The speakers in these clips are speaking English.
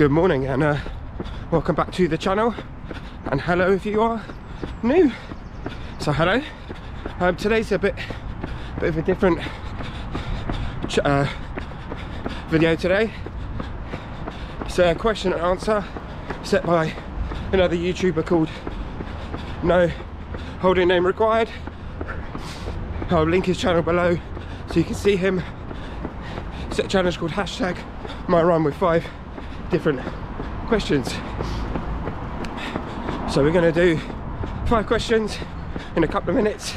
Good morning and uh, welcome back to the channel and hello if you are new. So hello, um, today's a bit, bit of a different uh, video today. It's a question and answer set by another YouTuber called No Holding Name Required. I'll link his channel below so you can see him. Set challenge called hashtag my run with five different questions. So we're going to do five questions in a couple of minutes.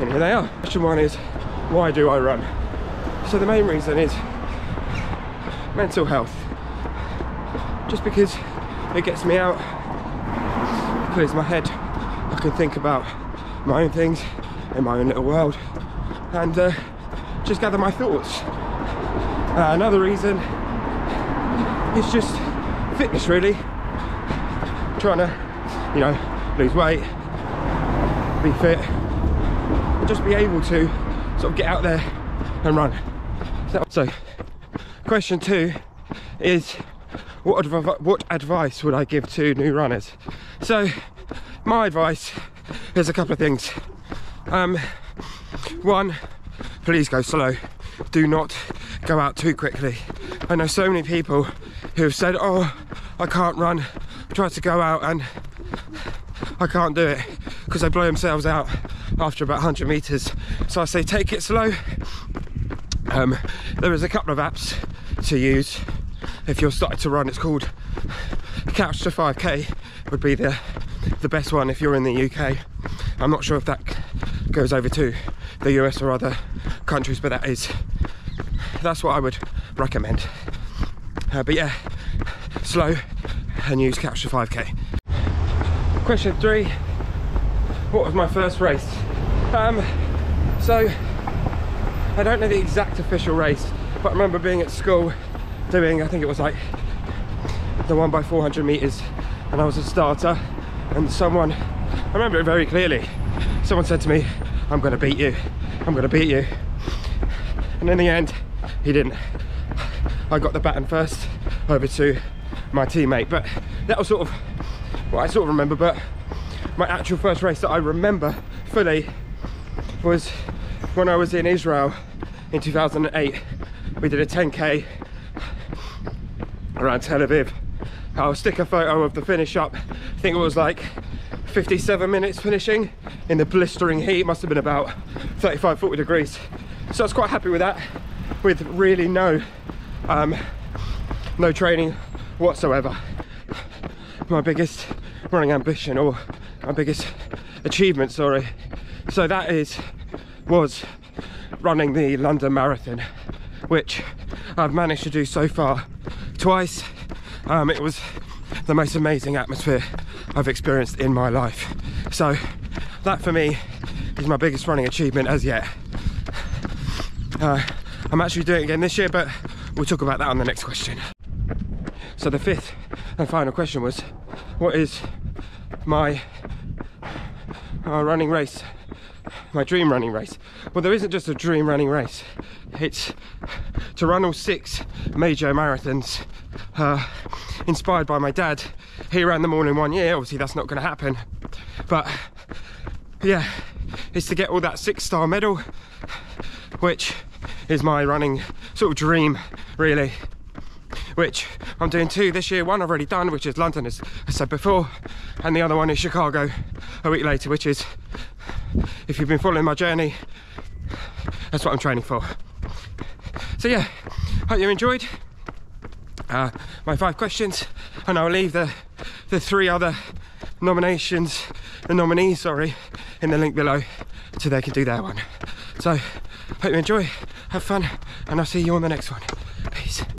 And here they are. Question one is, why do I run? So the main reason is mental health. Just because it gets me out, clears my head. I can think about my own things in my own little world and uh, just gather my thoughts. Uh, another reason it's just fitness really. Trying to you know lose weight be fit and just be able to sort of get out there and run. So question two is what, adv what advice would I give to new runners? So my advice is a couple of things. Um, one please go slow. Do not go out too quickly I know so many people who have said, oh, I can't run, try to go out and I can't do it because they blow themselves out after about 100 meters. So I say take it slow. Um, there is a couple of apps to use if you're starting to run. It's called Couch to 5K would be the the best one if you're in the UK. I'm not sure if that goes over to the US or other countries, but that is that's what I would recommend. Uh, but yeah, slow and use to 5k. Question three, what was my first race? Um, so, I don't know the exact official race, but I remember being at school doing, I think it was like the one by 400 meters and I was a starter and someone, I remember it very clearly, someone said to me, I'm gonna beat you, I'm gonna beat you. And in the end, he didn't. I got the baton first over to my teammate, but that was sort of what I sort of remember, but my actual first race that I remember fully was when I was in Israel in 2008. We did a 10K around Tel Aviv. I'll stick a photo of the finish up. I think it was like 57 minutes finishing in the blistering heat. Must have been about 35, 40 degrees. So I was quite happy with that with really no um, no training whatsoever. My biggest running ambition or my biggest achievement, sorry. So that is was running the London Marathon, which I've managed to do so far twice. Um, it was the most amazing atmosphere I've experienced in my life. So that for me is my biggest running achievement as yet. Uh, I'm actually doing it again this year, but we'll talk about that on the next question. So the fifth and final question was, what is my running race, my dream running race? Well, there isn't just a dream running race. It's to run all six major marathons uh, inspired by my dad. He ran them all in one year. Obviously, that's not going to happen. But yeah, it's to get all that six star medal, which is my running sort of dream, really. Which I'm doing two this year. One I've already done, which is London, as I said before, and the other one is Chicago a week later, which is, if you've been following my journey, that's what I'm training for. So yeah, hope you enjoyed uh, my five questions, and I'll leave the the three other nominations, the nominees, sorry, in the link below, so they can do their one. So, hope you enjoy, have fun, and I'll see you on the next one. Peace.